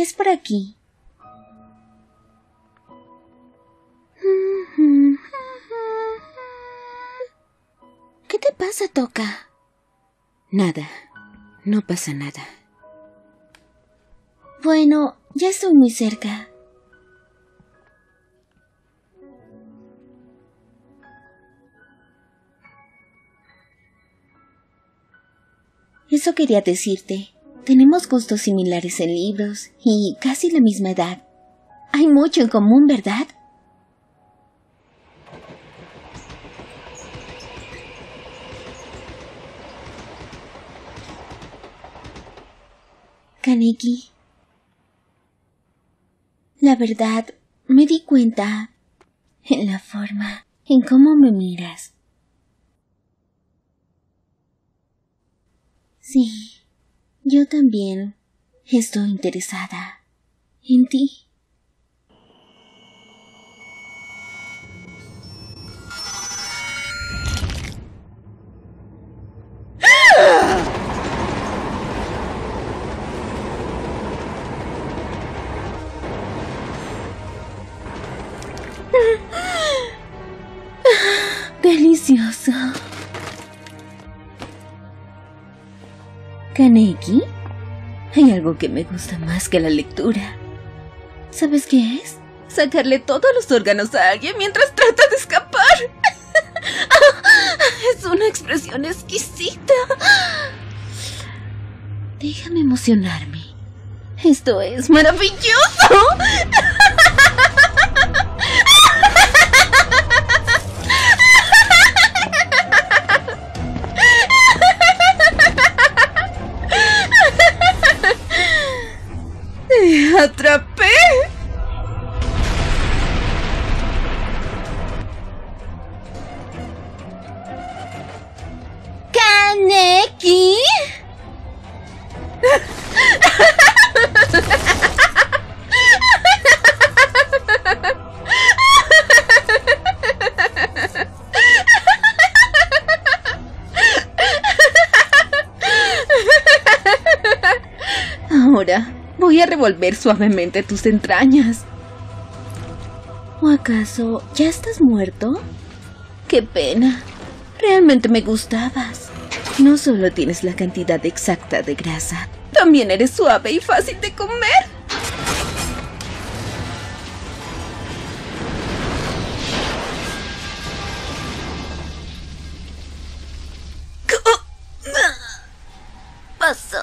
Es por aquí. ¿Qué te pasa, Toca? Nada. No pasa nada. Bueno, ya estoy muy cerca. Eso quería decirte. Tenemos gustos similares en libros y casi la misma edad. Hay mucho en común, ¿verdad? Kaneki. La verdad, me di cuenta en la forma en cómo me miras. Sí, yo también estoy interesada en ti. Delicioso. Hay algo que me gusta más que la lectura. ¿Sabes qué es? Sacarle todos los órganos a alguien mientras trata de escapar. es una expresión exquisita. Déjame emocionarme. Esto es maravilloso. ¡Te atrapé! ¿Kaneki? Ahora voy a revolver suavemente tus entrañas. ¿O acaso ya estás muerto? Qué pena. Realmente me gustabas. No solo tienes la cantidad exacta de grasa, también eres suave y fácil de comer. Pasó.